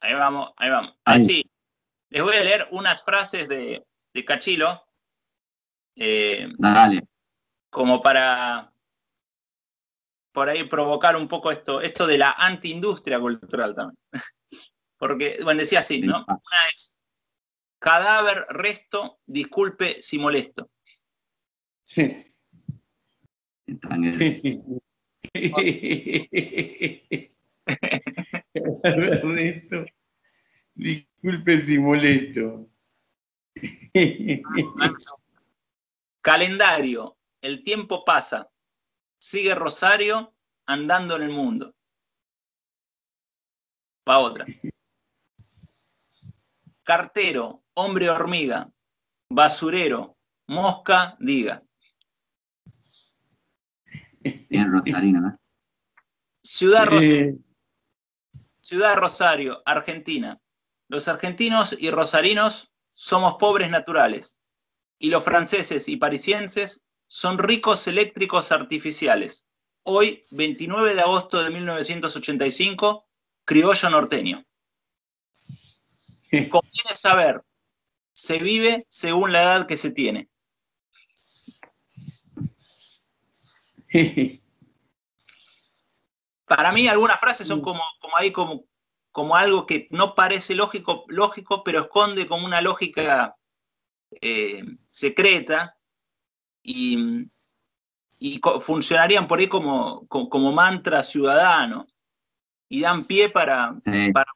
Ahí vamos, ahí vamos. Ahí sí. Les voy a leer unas frases de, de Cachilo. Eh, Dale. Como para por ahí provocar un poco esto, esto de la antiindustria cultural también. Porque, bueno, decía así, ¿no? Una es cadáver, resto, disculpe si molesto. Sí. Ernesto, disculpe si molesto. Calendario, el tiempo pasa, sigue Rosario andando en el mundo. Va otra. Cartero, hombre hormiga, basurero, mosca, diga. Rosarino, Ciudad Rosario. Ciudad Rosario, Argentina. Los argentinos y rosarinos somos pobres naturales y los franceses y parisienses son ricos eléctricos artificiales. Hoy, 29 de agosto de 1985, criollo norteño. Conviene saber, se vive según la edad que se tiene. Para mí algunas frases son como, como ahí como, como algo que no parece lógico, lógico, pero esconde como una lógica eh, secreta y, funcionarían por ahí como, como, mantra ciudadano y dan pie para, para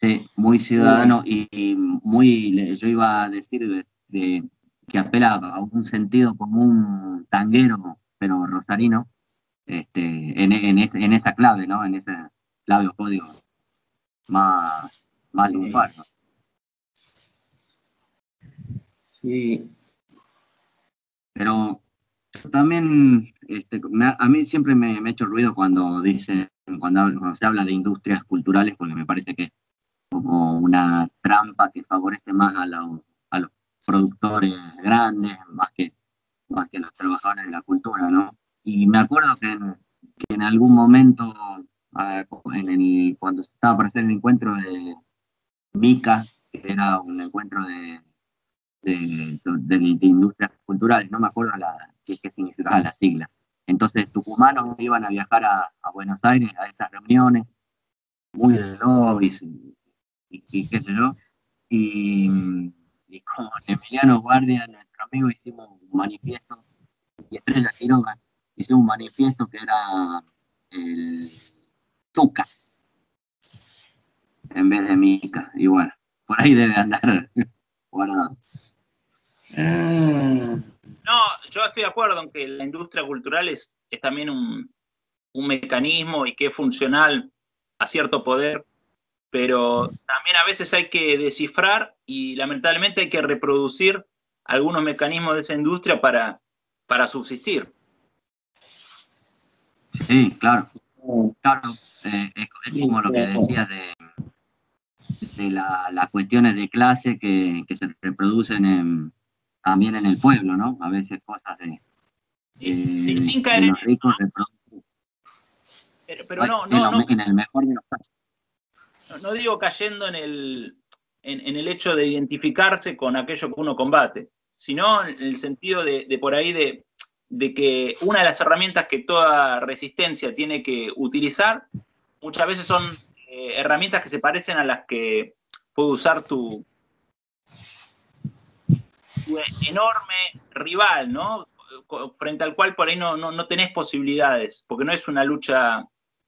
Sí, muy ciudadano y, muy, yo iba a decir de, que apela a un sentido común tanguero, pero rosarino, este, en, en, en esa clave, ¿no? En ese clave o código más, más lumbar, Sí. Pero también, este, a mí siempre me, me, ha hecho ruido cuando dicen, cuando, se habla de industrias culturales, porque me parece que es como una trampa que favorece más a, a los productores grandes, más que, más que los trabajadores de la cultura, ¿no? Y me acuerdo que en, que en algún momento, cuando estaba para hacer el encuentro de Mica, que era un encuentro de de, industrias culturales, no me acuerdo la, qué, significaba la sigla. Entonces, tucumanos iban a viajar a, Buenos Aires a esas reuniones, muy de lobbies y, qué sé yo. Y, con Emiliano Guardia, nuestro amigo, hicimos manifiesto, y Estrella Quiroga, hicimos un manifiesto que era el Tuca, en vez de Mica. Y bueno, por ahí debe andar guardado. No, yo estoy de acuerdo en que la industria cultural es, es también un, mecanismo y que es funcional a cierto poder, pero también a veces hay que descifrar y lamentablemente hay que reproducir algunos mecanismos de esa industria para, para subsistir. Sí, claro. Claro, eh, es, como lo que decías de, de las cuestiones de clase que, que se reproducen en, también en el pueblo, ¿no? A veces cosas de... Eh, sin caer en... Ricos pero, pero no, no, no, en el mejor de los casos. No, digo cayendo en el, en, el hecho de identificarse con aquello que uno combate, sino en el sentido de, por ahí de, que una de las herramientas que toda resistencia tiene que utilizar muchas veces son eh, herramientas que se parecen a las que puede usar tu, enorme rival, ¿no? Frente al cual por ahí no, no, tenés posibilidades, porque no es una lucha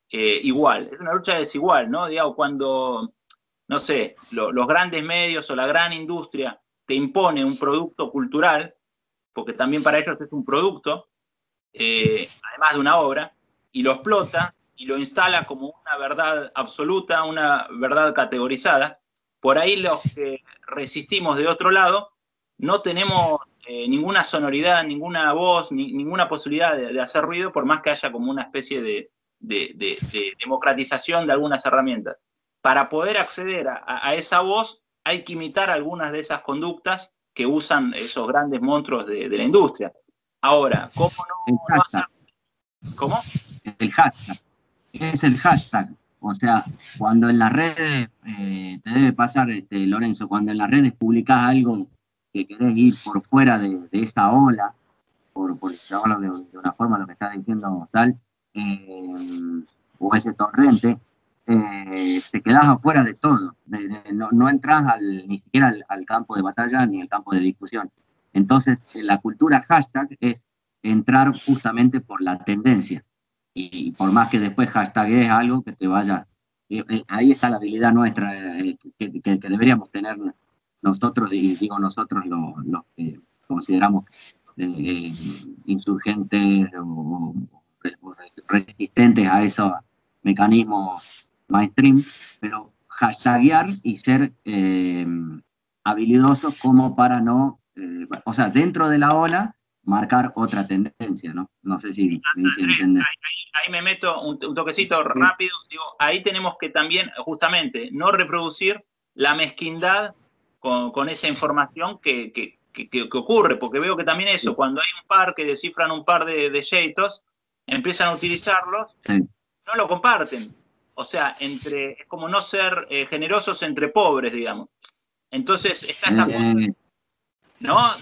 eh, igual, es una lucha desigual, ¿no? Digamos, cuando, no sé, los grandes medios o la gran industria te impone un producto cultural, porque también para ellos es un producto, eh, además de una obra, y lo explota y lo instala como una verdad absoluta, una verdad categorizada, por ahí los que resistimos de otro lado no tenemos eh, ninguna sonoridad, ninguna voz, ninguna posibilidad de, hacer ruido, por más que haya como una especie de, democratización de algunas herramientas. Para poder acceder a, esa voz hay que imitar algunas de esas conductas que usan esos grandes monstruos de, la industria. Ahora, ¿cómo no, hacer? ¿Cómo? El hashtag. Es el hashtag. O sea, cuando en las redes, eh, te debe pasar, este, Lorenzo, cuando en las redes publicás algo que querés ir por fuera de, esa ola, por, por de, de, una forma lo que está diciendo tal, eh, o ese torrente, eh, te quedas afuera de todo, no, entras al, ni siquiera al, campo de batalla ni al campo de discusión. Entonces, la cultura hashtag es entrar justamente por la tendencia. Y, por más que después es algo que te vaya, eh, eh, ahí está la habilidad nuestra que, deberíamos tener nosotros, y digo nosotros los, que consideramos insurgentes o, resistentes a esos mecanismos mainstream, pero hashtaguear y ser eh, habilidosos como para no, eh, o sea, dentro de la ola, marcar otra tendencia, ¿no? No sé si me Ahí, me meto un, toquecito rápido, digo, ahí tenemos que también, justamente, no reproducir la mezquindad con, esa información que, que, ocurre, porque veo que también eso, cuando hay un par que descifran un par de, de empiezan a utilizarlos, no lo comparten. O sea, entre, es como no ser eh, generosos entre pobres, digamos. Entonces, está esta cosa, ¿no?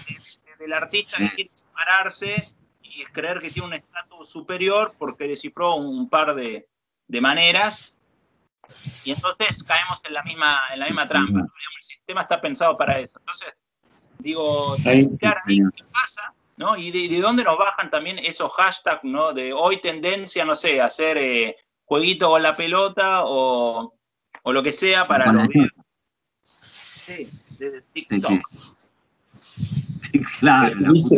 Del artista que quiere separarse y creer que tiene un estatus superior porque descifró un par de, maneras. Y entonces caemos en la misma, en la misma trampa. El sistema está pensado para eso. Entonces, digo, claro, ¿qué pasa? ¿no? Y de, dónde nos bajan también esos hashtags, ¿no? De hoy tendencia, no sé, hacer eh, jueguito con la pelota o, lo que sea para los Sí, de TikTok. claro.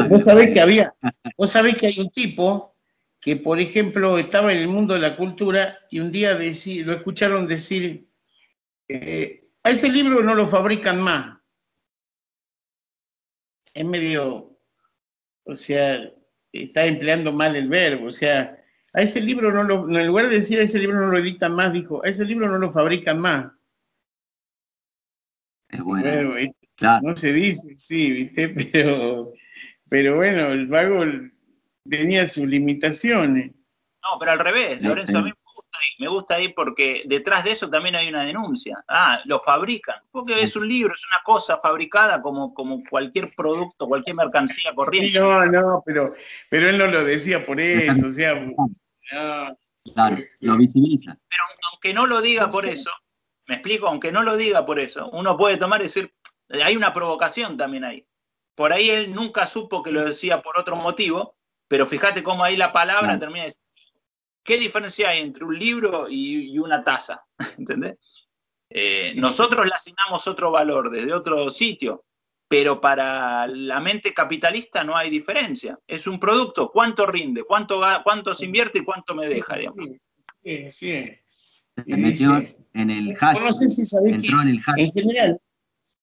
Vos sabés que había, vos sabés que hay un tipo que, por ejemplo, estaba en el mundo de la cultura y un día lo escucharon decir, eh, a ese libro no lo fabrican más. Es medio, o sea, está empleando mal el verbo, o sea, a ese libro no lo, en lugar de decir a ese libro no lo editan más, dijo, a ese libro no lo fabrican más. Es bueno. No se dice, sí, ¿viste? Pero, pero bueno, el vago tenía sus limitaciones. No, pero al revés, Lorenzo, a mí me gusta, ahí, me gusta ahí porque detrás de eso también hay una denuncia. Ah, lo fabrican, porque es un libro, es una cosa fabricada como, como cualquier producto, cualquier mercancía corriente. no, no, pero, pero él no lo decía por eso, o sea, Claro, lo visibiliza. Pero aunque no lo diga por eso, me explico, aunque no lo diga por eso, uno puede tomar y decir, hay una provocación también ahí. Por ahí él nunca supo que lo decía por otro motivo, pero fíjate cómo ahí la palabra termina de ¿qué diferencia hay entre un libro y, una taza? ¿Entendés? Eh, nosotros le asignamos otro valor desde otro sitio, pero para la mente capitalista no hay diferencia. Es un producto, ¿cuánto rinde? ¿Cuánto, cuánto se invierte y cuánto me deja? Sí, sí. Se metió en el hashtag. No sé si sabés que, en, general,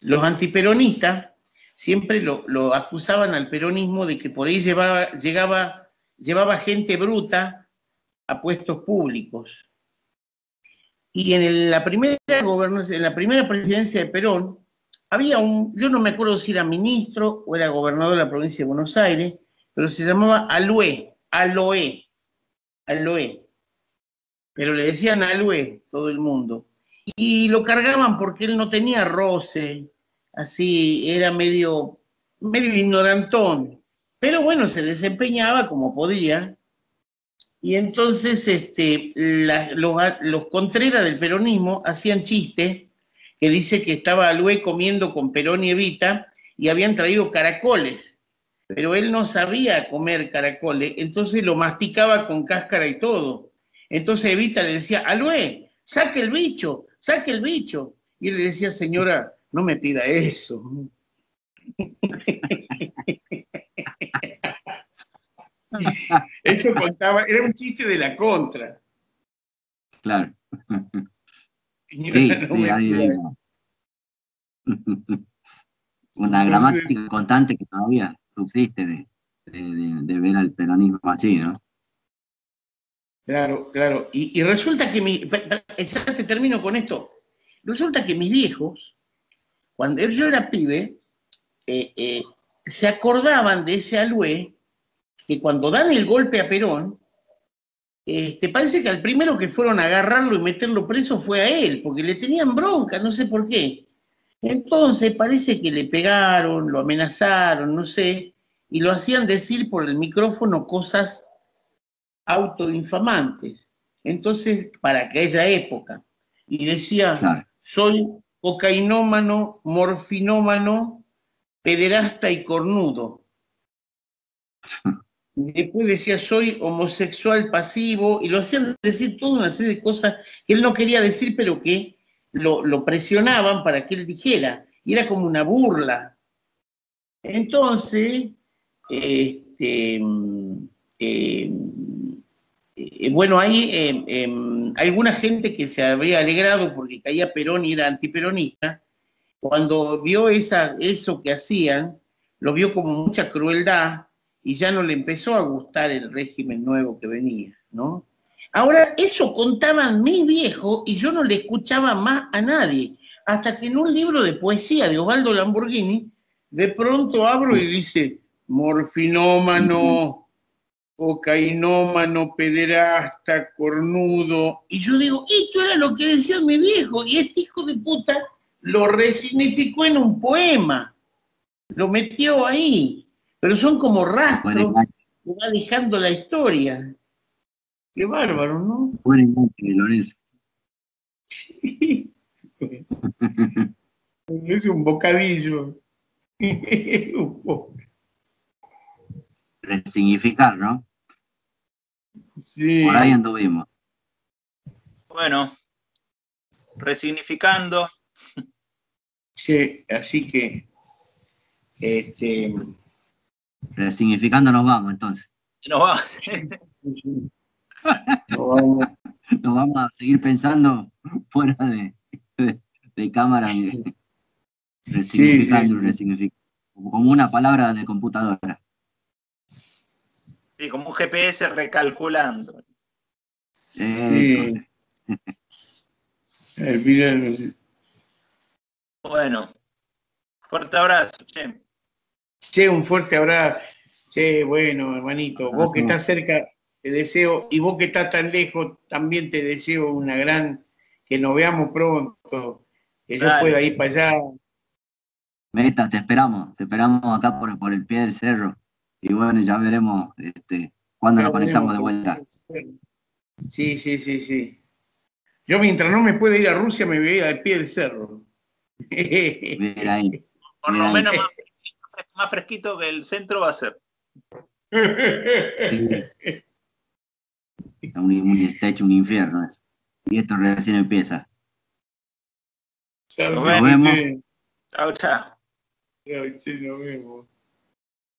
los antiperonistas siempre lo, acusaban al peronismo de que por ahí llevaba, llegaba, llevaba gente bruta a puestos públicos. Y en la primera en la primera presidencia de Perón, había un, yo no me acuerdo si era ministro o era gobernador de la provincia de Buenos Aires, pero se llamaba Aloé, Aloé, Aloé. Pero le decían Aloé todo el mundo. Y lo cargaban porque él no tenía roce, así, era medio, medio ignorantón. Pero bueno, se desempeñaba como podía. Y entonces este, los, los Contreras del peronismo hacían chistes que dice que estaba Alue comiendo con Perón y Evita y habían traído caracoles, pero él no sabía comer caracoles, entonces lo masticaba con cáscara y todo. Entonces Evita le decía, Alue, saque el bicho, saque el bicho. Y él le decía, señora, no me pida eso. Eso contaba, era un chiste de la contra. Claro. Una gramática constante que todavía subsiste de, ver al peronismo así, ¿no? Claro, claro. Y, resulta que mi. te termino con esto. Resulta que mis viejos, cuando yo era pibe, eh, eh, se acordaban de ese alue que cuando dan el golpe a Perón, este, parece que al primero que fueron a agarrarlo y meterlo preso fue a él, porque le tenían bronca, no sé por qué. Entonces parece que le pegaron, lo amenazaron, no sé, y lo hacían decir por el micrófono cosas autoinfamantes. Entonces, para aquella época. Y decía, soy cocainómano, morfinómano, pederasta y cornudo. Después decía, soy homosexual pasivo, y lo hacían decir toda una serie de cosas que él no quería decir, pero que lo, presionaban para que él dijera. Y era como una burla. Entonces, este, eh, eh, bueno, hay eh, alguna gente que se habría alegrado porque caía Perón y era antiperonista. Cuando vio esa, eso que hacían, lo vio como mucha crueldad y ya no le empezó a gustar el régimen nuevo que venía, ¿no? Ahora, eso contaban mis viejos y yo no le escuchaba más a nadie, hasta que en un libro de poesía de Osvaldo Lamborghini, de pronto abro y dice, morfinómano, cocainómano, pederasta, cornudo, y yo digo, esto era lo que decía mi viejo, y este hijo de puta lo resignificó en un poema, lo metió ahí pero son como rastros que va dejando la historia. Qué bárbaro, ¿no? Buena imagen, Lorenzo. es un bocadillo. Resignificar, ¿no? Sí. Por ahí anduvimos. Bueno, resignificando. Sí, así que, este, Resignificando nos vamos entonces. Nos vamos. nos vamos a seguir pensando fuera de, de, cámara resignificando resignificando. Como una palabra de computadora. Sí, como un GPS recalculando. Sí. bueno, fuerte abrazo, che. Che, un fuerte abrazo. Che, bueno, hermanito, vos que estás cerca, te deseo, y vos que estás tan lejos, también te deseo una gran, que nos veamos pronto, que yo pueda ir para allá. Meta, te esperamos, te esperamos acá por, por el pie del cerro. Y bueno, ya veremos este, cuándo nos conectamos de vuelta. Sí, sí, sí, sí. Yo mientras no me pueda ir a Rusia, me voy al pie del cerro. Mira ahí. Por lo menos más fresquito que el centro va a ser. Un, está hecho un infierno. Y esto recién empieza. Nos vemos. Chao, chao. Chao, nos vemos.